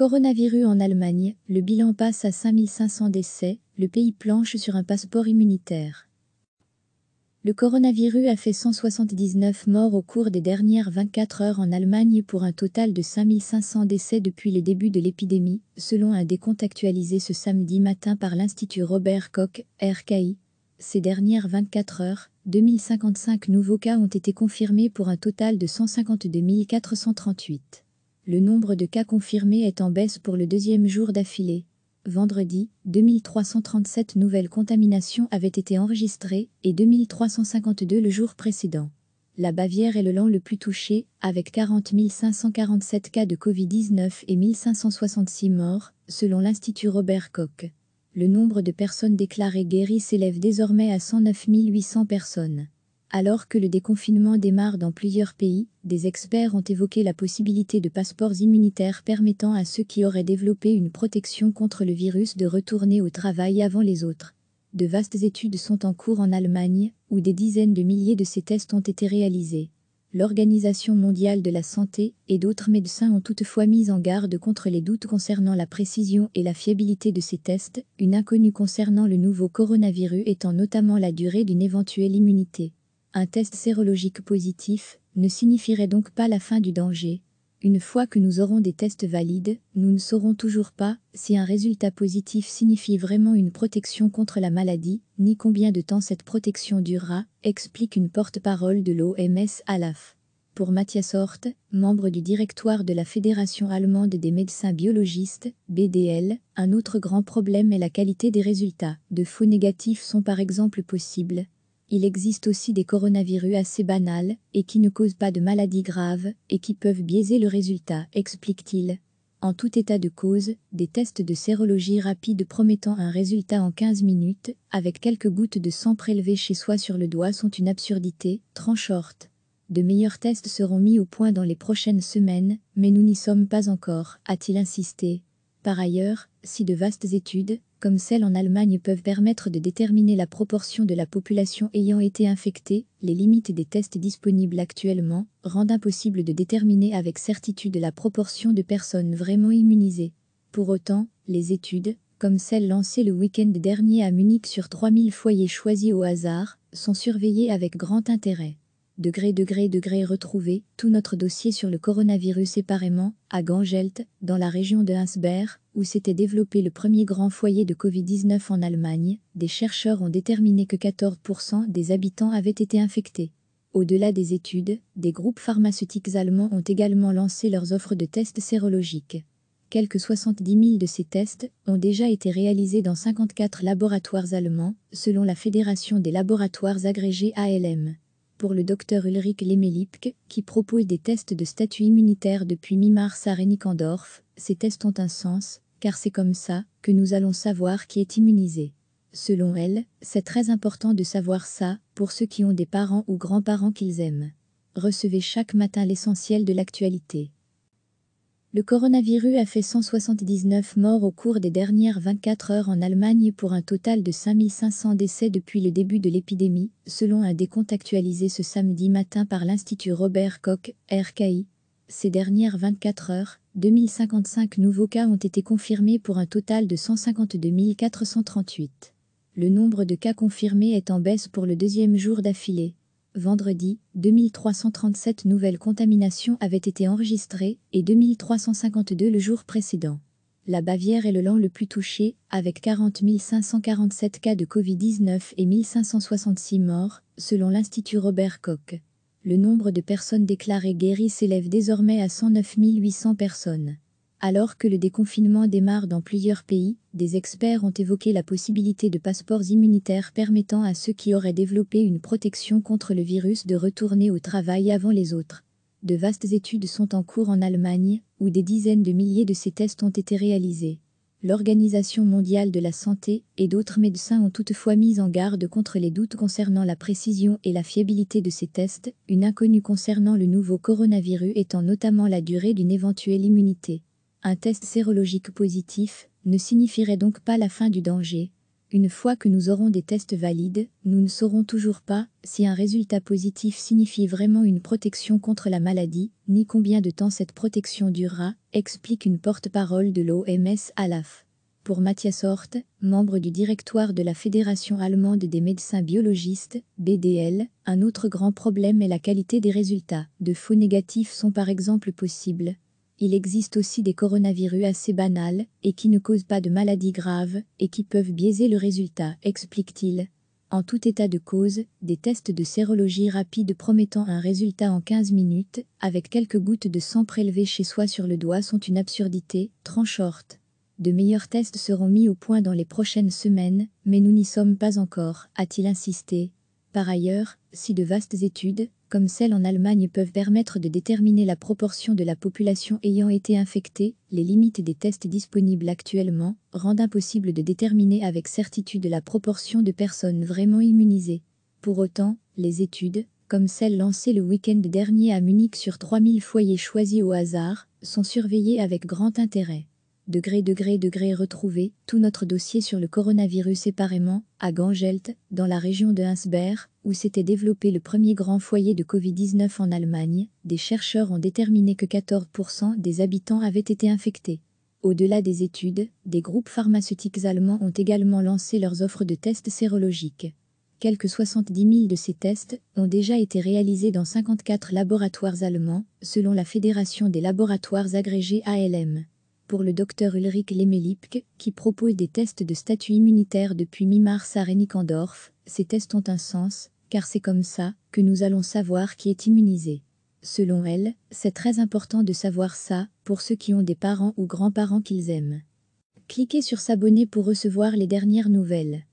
Coronavirus en Allemagne, le bilan passe à 5500 décès, le pays planche sur un passeport immunitaire. Le coronavirus a fait 179 morts au cours des dernières 24 heures en Allemagne pour un total de 5500 décès depuis le début de l'épidémie, selon un décompte actualisé ce samedi matin par l'Institut Robert Koch, RKI. Ces dernières 24 heures, 2055 nouveaux cas ont été confirmés pour un total de 152 438. Le nombre de cas confirmés est en baisse pour le deuxième jour d'affilée. Vendredi, 2337 nouvelles contaminations avaient été enregistrées et 2352 le jour précédent. La Bavière est le land le plus touché, avec 40 547 cas de Covid-19 et 1566 morts, selon l'Institut Robert Koch. Le nombre de personnes déclarées guéries s'élève désormais à 109 800 personnes. Alors que le déconfinement démarre dans plusieurs pays, des experts ont évoqué la possibilité de passeports immunitaires permettant à ceux qui auraient développé une protection contre le virus de retourner au travail avant les autres. De vastes études sont en cours en Allemagne, où des dizaines de milliers de ces tests ont été réalisés. L'Organisation mondiale de la santé et d'autres médecins ont toutefois mis en garde contre les doutes concernant la précision et la fiabilité de ces tests, une inconnue concernant le nouveau coronavirus étant notamment la durée d'une éventuelle immunité. Un test sérologique positif ne signifierait donc pas la fin du danger. Une fois que nous aurons des tests valides, nous ne saurons toujours pas si un résultat positif signifie vraiment une protection contre la maladie, ni combien de temps cette protection durera, explique une porte-parole de l'OMS ALAF. Pour Mathias Hort, membre du directoire de la Fédération allemande des médecins biologistes, BDL, un autre grand problème est la qualité des résultats. De faux négatifs sont par exemple possibles, il existe aussi des coronavirus assez banals et qui ne causent pas de maladies graves et qui peuvent biaiser le résultat, explique-t-il. En tout état de cause, des tests de sérologie rapide promettant un résultat en 15 minutes, avec quelques gouttes de sang prélevées chez soi sur le doigt sont une absurdité, tranchorte. De meilleurs tests seront mis au point dans les prochaines semaines, mais nous n'y sommes pas encore, a-t-il insisté. Par ailleurs, si de vastes études, comme celles en Allemagne peuvent permettre de déterminer la proportion de la population ayant été infectée, les limites des tests disponibles actuellement rendent impossible de déterminer avec certitude la proportion de personnes vraiment immunisées. Pour autant, les études, comme celles lancées le week-end dernier à Munich sur 3000 foyers choisis au hasard, sont surveillées avec grand intérêt degré degré degré retrouvé tout notre dossier sur le coronavirus séparément à Gangelt, dans la région de Hinsberg, où s'était développé le premier grand foyer de Covid-19 en Allemagne, des chercheurs ont déterminé que 14% des habitants avaient été infectés. Au-delà des études, des groupes pharmaceutiques allemands ont également lancé leurs offres de tests sérologiques. Quelques 70 000 de ces tests ont déjà été réalisés dans 54 laboratoires allemands, selon la Fédération des laboratoires agrégés ALM pour le docteur Ulrich Lemelipke, qui propose des tests de statut immunitaire depuis mi-mars à Renikendorf, ces tests ont un sens, car c'est comme ça que nous allons savoir qui est immunisé. Selon elle, c'est très important de savoir ça pour ceux qui ont des parents ou grands-parents qu'ils aiment. Recevez chaque matin l'essentiel de l'actualité. Le coronavirus a fait 179 morts au cours des dernières 24 heures en Allemagne pour un total de 5500 décès depuis le début de l'épidémie, selon un décompte actualisé ce samedi matin par l'Institut Robert Koch, RKI. Ces dernières 24 heures, 2055 nouveaux cas ont été confirmés pour un total de 152 438. Le nombre de cas confirmés est en baisse pour le deuxième jour d'affilée. Vendredi, 2337 nouvelles contaminations avaient été enregistrées et 2352 le jour précédent. La Bavière est le land le plus touché, avec 40 547 cas de Covid-19 et 1566 morts, selon l'Institut Robert Koch. Le nombre de personnes déclarées guéries s'élève désormais à 109 800 personnes. Alors que le déconfinement démarre dans plusieurs pays, des experts ont évoqué la possibilité de passeports immunitaires permettant à ceux qui auraient développé une protection contre le virus de retourner au travail avant les autres. De vastes études sont en cours en Allemagne, où des dizaines de milliers de ces tests ont été réalisés. L'Organisation mondiale de la santé et d'autres médecins ont toutefois mis en garde contre les doutes concernant la précision et la fiabilité de ces tests, une inconnue concernant le nouveau coronavirus étant notamment la durée d'une éventuelle immunité. Un test sérologique positif ne signifierait donc pas la fin du danger. Une fois que nous aurons des tests valides, nous ne saurons toujours pas si un résultat positif signifie vraiment une protection contre la maladie, ni combien de temps cette protection durera, explique une porte-parole de l'OMS ALAF. Pour Mathias Hort, membre du directoire de la Fédération allemande des médecins biologistes, BDL, un autre grand problème est la qualité des résultats. De faux négatifs sont par exemple possibles, il existe aussi des coronavirus assez banals et qui ne causent pas de maladies graves et qui peuvent biaiser le résultat, explique-t-il. En tout état de cause, des tests de sérologie rapide promettant un résultat en 15 minutes, avec quelques gouttes de sang prélevées chez soi sur le doigt sont une absurdité, tranchorte. De meilleurs tests seront mis au point dans les prochaines semaines, mais nous n'y sommes pas encore, a-t-il insisté. Par ailleurs, si de vastes études, comme celles en Allemagne peuvent permettre de déterminer la proportion de la population ayant été infectée, les limites des tests disponibles actuellement rendent impossible de déterminer avec certitude la proportion de personnes vraiment immunisées. Pour autant, les études, comme celles lancées le week-end dernier à Munich sur 3000 foyers choisis au hasard, sont surveillées avec grand intérêt degré degré degré retrouvé tout notre dossier sur le coronavirus séparément à Gangelt, dans la région de Hinsberg, où s'était développé le premier grand foyer de Covid-19 en Allemagne, des chercheurs ont déterminé que 14% des habitants avaient été infectés. Au-delà des études, des groupes pharmaceutiques allemands ont également lancé leurs offres de tests sérologiques. Quelques 70 000 de ces tests ont déjà été réalisés dans 54 laboratoires allemands, selon la Fédération des laboratoires agrégés ALM pour le docteur Ulrich Lemelipke, qui propose des tests de statut immunitaire depuis mi-mars à Renikendorf, ces tests ont un sens, car c'est comme ça que nous allons savoir qui est immunisé. Selon elle, c'est très important de savoir ça pour ceux qui ont des parents ou grands-parents qu'ils aiment. Cliquez sur s'abonner pour recevoir les dernières nouvelles.